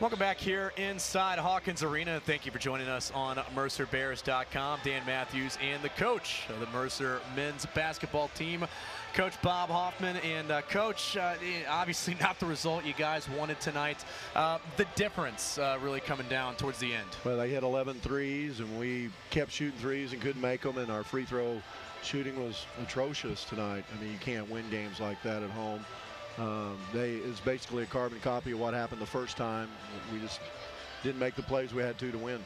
Welcome back here inside Hawkins Arena. Thank you for joining us on MercerBears.com. Dan Matthews and the coach of the Mercer men's basketball team, Coach Bob Hoffman. And uh, Coach, uh, obviously not the result you guys wanted tonight. Uh, the difference uh, really coming down towards the end. Well, they hit 11 threes, and we kept shooting threes and couldn't make them, and our free throw shooting was atrocious tonight. I mean, you can't win games like that at home. Um, they is basically a carbon copy of what happened the first time. We just didn't make the plays we had to to win.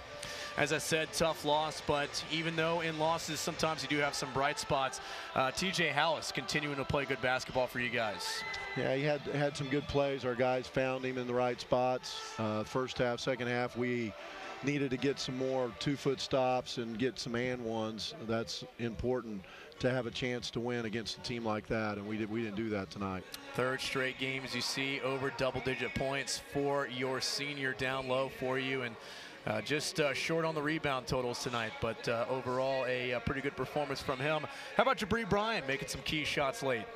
As I said, tough loss, but even though in losses sometimes you do have some bright spots, uh, TJ Hallice continuing to play good basketball for you guys. Yeah, he had had some good plays. Our guys found him in the right spots. Uh, first half, second half, we needed to get some more two-foot stops and get some and ones. That's important to have a chance to win against a team like that, and we did we didn't do that tonight. Third straight game, as you see, over double-digit points for your senior down low for you, and uh, just uh, short on the rebound totals tonight, but uh, overall a, a, pretty good performance from him. How about Jibri Bryan making some key shots late?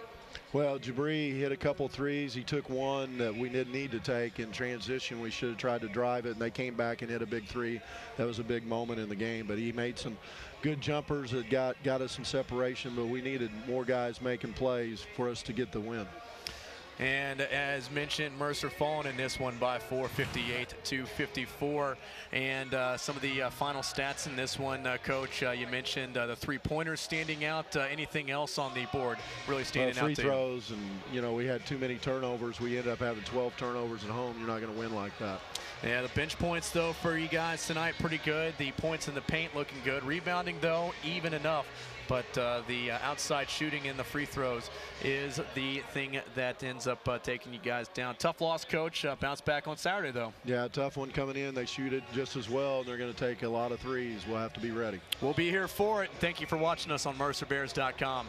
Well, Jibri hit a couple threes. He took one that we didn't need to take in transition. We should have tried to drive it, and they came back and hit a big three. That was a big moment in the game, but he made some good jumpers that got, got us some separation, but we needed more guys making plays for us to get the win. And as mentioned, Mercer falling in this one by 458 to 54. And uh, some of the uh, final stats in this one, uh, Coach, uh, you mentioned uh, the three-pointers standing out. Uh, anything else on the board really standing well, free out? Free throws, and you know we had too many turnovers. We ended up having 12 turnovers at home. You're not going to win like that. Yeah, the bench points, though, for you guys tonight, pretty good. The points in the paint looking good. Rebounding, though, even enough. But uh, the uh, outside shooting and the free throws is the thing that ends up uh, taking you guys down. Tough loss, Coach. Uh, bounce back on Saturday, though. Yeah, tough one coming in. They shoot it just as well. And they're going to take a lot of threes. We'll have to be ready. We'll be here for it. Thank you for watching us on MercerBears.com.